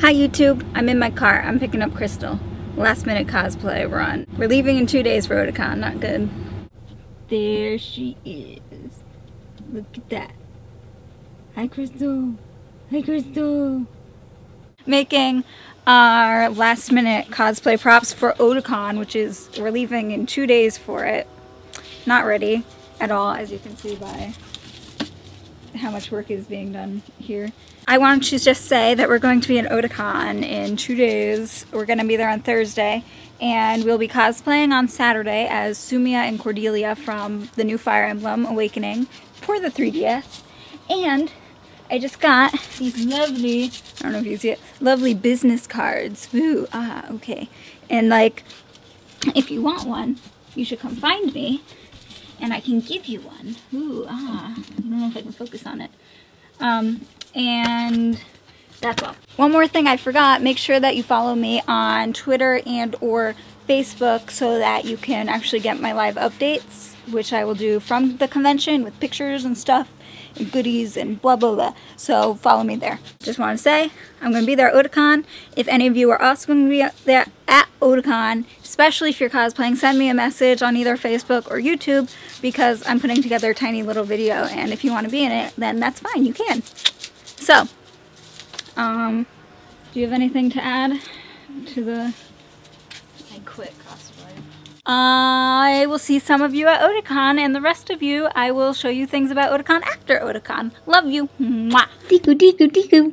Hi YouTube, I'm in my car. I'm picking up Krystle. Last minute cosplay run. We're leaving in two days for Otakon, not good. There she is. Look at that. Hi Krystle. Hi Krystle. Making our last minute cosplay props for Otakon, which is, we're leaving in two days for it. Not ready at all, as you can see by how much work is being done here. I wanted to just say that we're going to be in Otakon in two days. We're going to be there on Thursday, and we'll be cosplaying on Saturday as Sumia and Cordelia from the new Fire Emblem Awakening for the 3DS. And I just got these lovely, I don't know if you see it, lovely business cards. Woo, ah, okay. And like, if you want one, you should come find me and I can give you one. Ooh, ah, I don't know if I can focus on it. Um, and that's all. One more thing I forgot, make sure that you follow me on Twitter and or Facebook so that you can actually get my live updates, which I will do from the convention with pictures and stuff goodies and blah blah blah. So follow me there. Just want to say I'm going to be there at Otakon. If any of you are also going to be there at Otakon, especially if you're cosplaying, send me a message on either Facebook or YouTube because I'm putting together a tiny little video and if you want to be in it, then that's fine, you can. So, um, do you have anything to add to the... I quit cosplay. I will see some of you at Otakon, and the rest of you, I will show you things about Otakon after Otakon. Love you. Mwah. Diku diku diku.